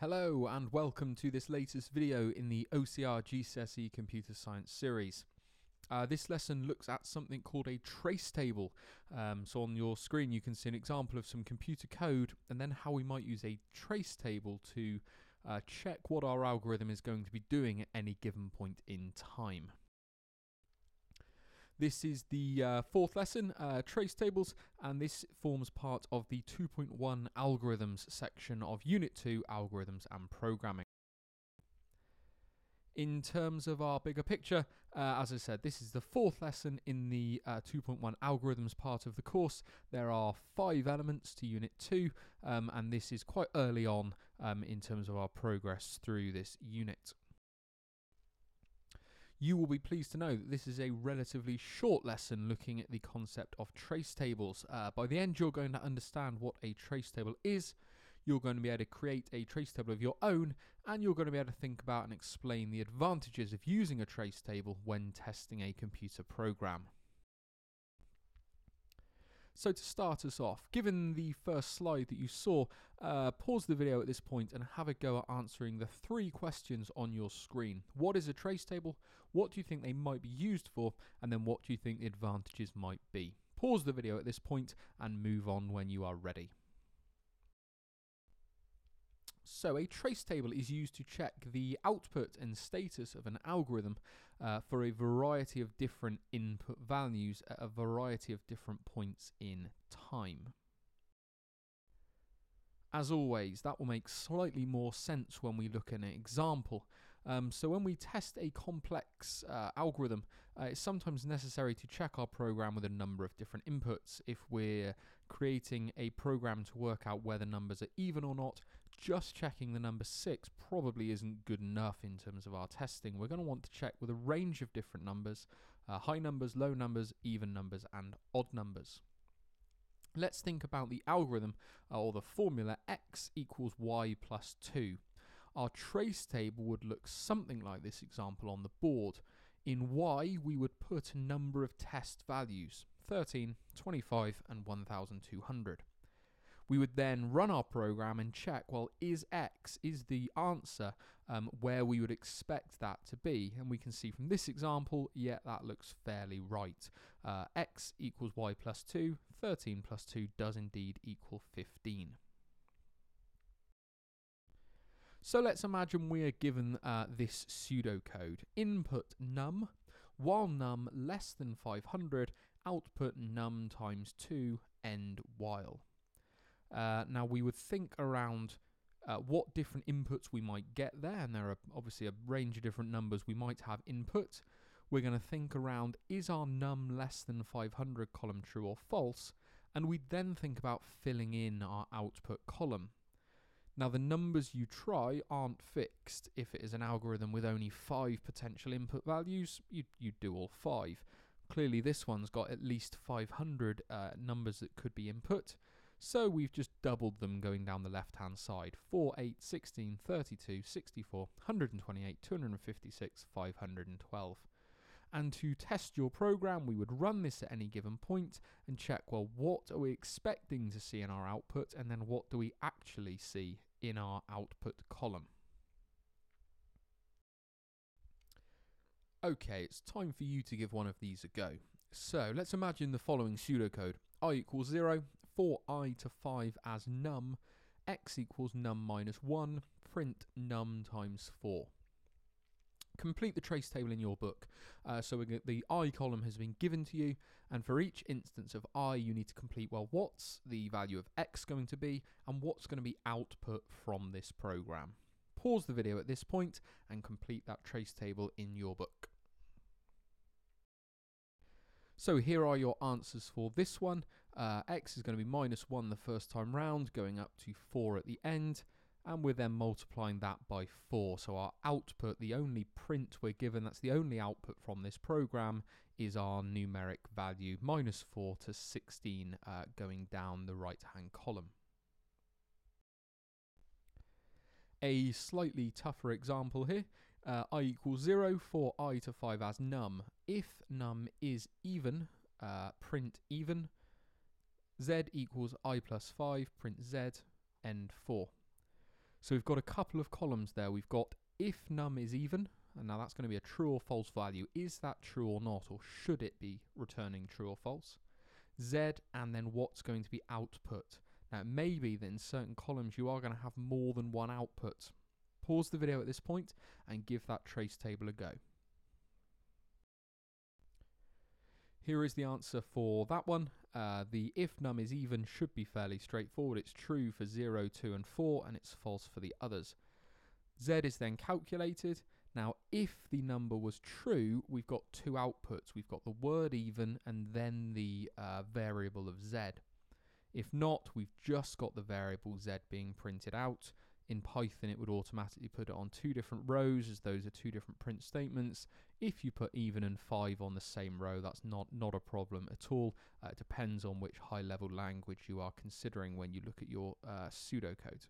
Hello and welcome to this latest video in the OCR GCSE Computer Science series. Uh, this lesson looks at something called a trace table. Um, so on your screen you can see an example of some computer code and then how we might use a trace table to uh, check what our algorithm is going to be doing at any given point in time. This is the uh, fourth lesson, uh, trace tables, and this forms part of the 2.1 algorithms section of Unit 2 Algorithms and Programming. In terms of our bigger picture, uh, as I said, this is the fourth lesson in the uh, 2.1 algorithms part of the course. There are five elements to Unit 2, um, and this is quite early on um, in terms of our progress through this unit you will be pleased to know that this is a relatively short lesson looking at the concept of trace tables. Uh, by the end, you're going to understand what a trace table is. You're going to be able to create a trace table of your own, and you're going to be able to think about and explain the advantages of using a trace table when testing a computer program. So to start us off, given the first slide that you saw, uh, pause the video at this point and have a go at answering the three questions on your screen. What is a trace table? What do you think they might be used for? And then what do you think the advantages might be? Pause the video at this point and move on when you are ready. So a trace table is used to check the output and status of an algorithm uh, for a variety of different input values at a variety of different points in time. As always, that will make slightly more sense when we look at an example. Um, so when we test a complex uh, algorithm, uh, it's sometimes necessary to check our program with a number of different inputs. If we're creating a program to work out whether numbers are even or not, just checking the number 6 probably isn't good enough in terms of our testing. We're going to want to check with a range of different numbers, uh, high numbers, low numbers, even numbers, and odd numbers. Let's think about the algorithm uh, or the formula x equals y plus 2. Our trace table would look something like this example on the board. In y, we would put a number of test values 13, 25, and 1200. We would then run our program and check, well, is X, is the answer um, where we would expect that to be? And we can see from this example, yeah, that looks fairly right. Uh, X equals Y plus 2, 13 plus 2 does indeed equal 15. So let's imagine we are given uh, this pseudocode. Input num, while num less than 500, output num times 2, end while. Uh, now we would think around uh, what different inputs we might get there, and there are obviously a range of different numbers we might have input. We're going to think around is our num less than 500 column true or false, and we'd then think about filling in our output column. Now, the numbers you try aren't fixed. If it is an algorithm with only five potential input values, you you do all five. Clearly, this one's got at least 500 uh, numbers that could be input. So we've just doubled them going down the left hand side 4, 8, 16, 32, 64, 128, 256, 512. And to test your program, we would run this at any given point and check well, what are we expecting to see in our output, and then what do we actually see in our output column. Okay, it's time for you to give one of these a go. So let's imagine the following pseudocode i equals 0, for i to 5 as num, x equals num minus 1, print num times 4. Complete the trace table in your book. Uh, so the i column has been given to you, and for each instance of i, you need to complete well, what's the value of x going to be, and what's going to be output from this program. Pause the video at this point and complete that trace table in your book. So here are your answers for this one. Uh, x is going to be minus 1 the first time round, going up to 4 at the end, and we're then multiplying that by 4. So our output, the only print we're given, that's the only output from this program, is our numeric value, minus 4 to 16, uh, going down the right-hand column. A slightly tougher example here uh, i equals 0 for i to 5 as num. If num is even, uh, print even. z equals i plus 5, print z, end for. So we've got a couple of columns there. We've got if num is even, and now that's going to be a true or false value. Is that true or not, or should it be returning true or false? Z, and then what's going to be output. Now, maybe that in certain columns you are going to have more than one output. Pause the video at this point and give that trace table a go. Here is the answer for that one. Uh, the if num is even should be fairly straightforward. It's true for 0, 2 and 4 and it's false for the others. Z is then calculated. Now if the number was true, we've got two outputs. We've got the word even and then the uh, variable of Z. If not, we've just got the variable Z being printed out in Python, it would automatically put it on two different rows as those are two different print statements. If you put even and 5 on the same row, that's not, not a problem at all. Uh, it depends on which high level language you are considering when you look at your uh, pseudocode.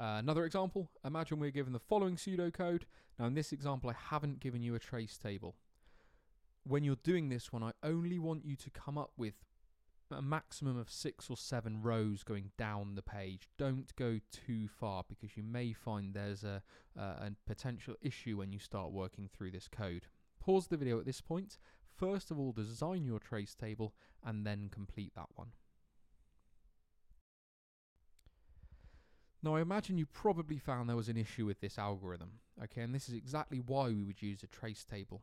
Uh, another example, imagine we're given the following pseudocode. Now in this example I haven't given you a trace table. When you're doing this one I only want you to come up with a maximum of six or seven rows going down the page. Don't go too far because you may find there's a, uh, a potential issue when you start working through this code. Pause the video at this point. First of all, design your trace table and then complete that one. Now, I imagine you probably found there was an issue with this algorithm, okay, and this is exactly why we would use a trace table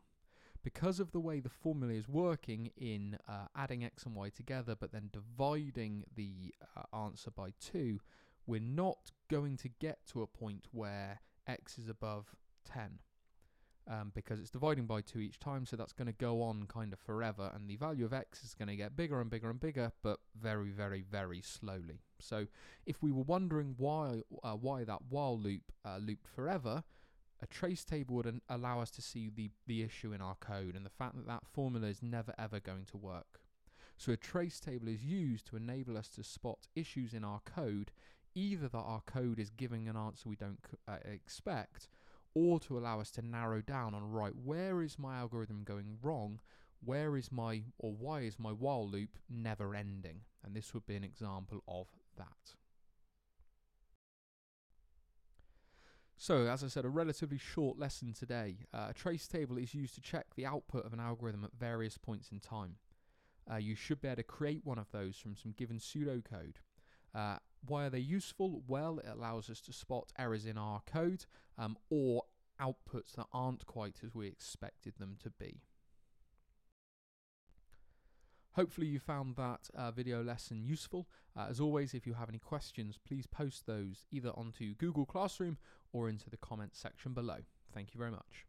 because of the way the formula is working in uh, adding x and y together but then dividing the uh, answer by 2, we're not going to get to a point where x is above 10 um, because it's dividing by 2 each time so that's going to go on kind of forever and the value of x is going to get bigger and bigger and bigger but very very very slowly. So if we were wondering why uh, why that while loop uh, looped forever a trace table would allow us to see the, the issue in our code and the fact that that formula is never ever going to work. So a trace table is used to enable us to spot issues in our code, either that our code is giving an answer we don't uh, expect, or to allow us to narrow down on right where is my algorithm going wrong, where is my or why is my while loop never ending, and this would be an example of that. So, as I said, a relatively short lesson today. Uh, a trace table is used to check the output of an algorithm at various points in time. Uh, you should be able to create one of those from some given pseudocode. Uh, why are they useful? Well, it allows us to spot errors in our code um, or outputs that aren't quite as we expected them to be. Hopefully you found that uh, video lesson useful. Uh, as always, if you have any questions, please post those either onto Google Classroom or into the comments section below. Thank you very much.